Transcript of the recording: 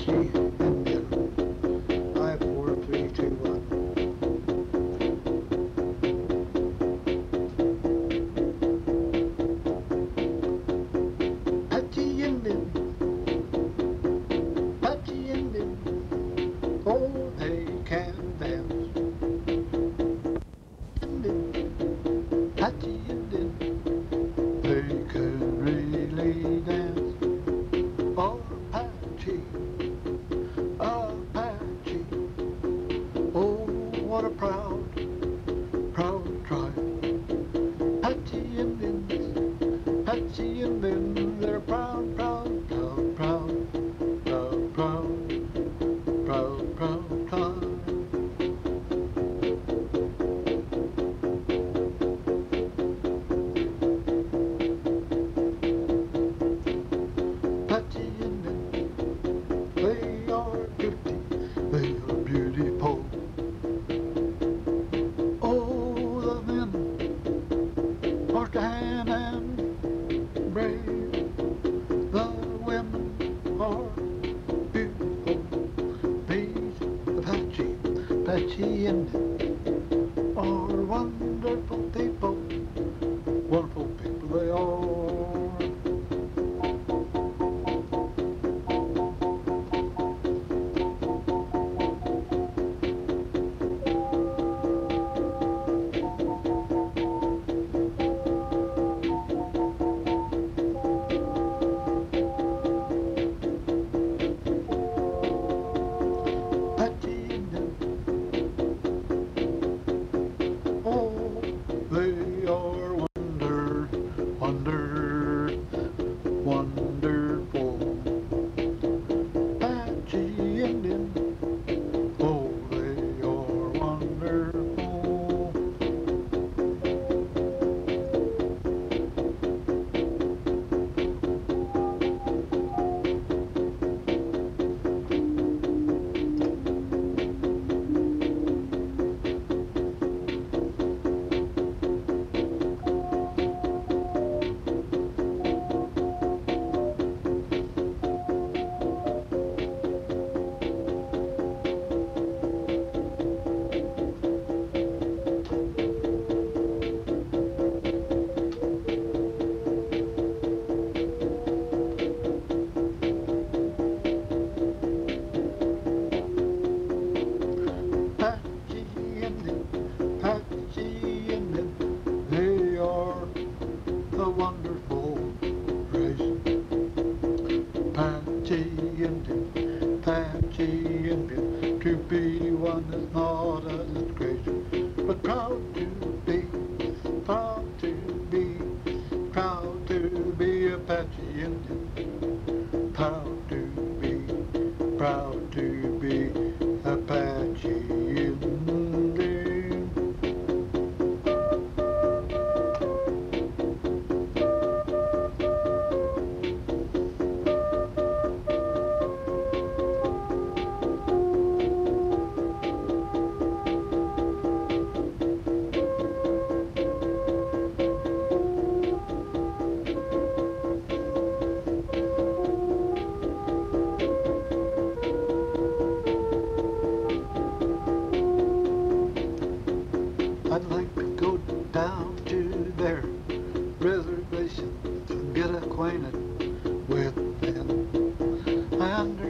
Apache Indian. What a proud, proud tribe. Apache Indians. Apache Indians. They're proud, proud, proud, Apache Indian are wonderful people. Apache Indian, to be one is not a disgrace, but proud to be, proud to be, proud to be Apache Indian, I'd like to go down to their reservation and get acquainted with them. I understand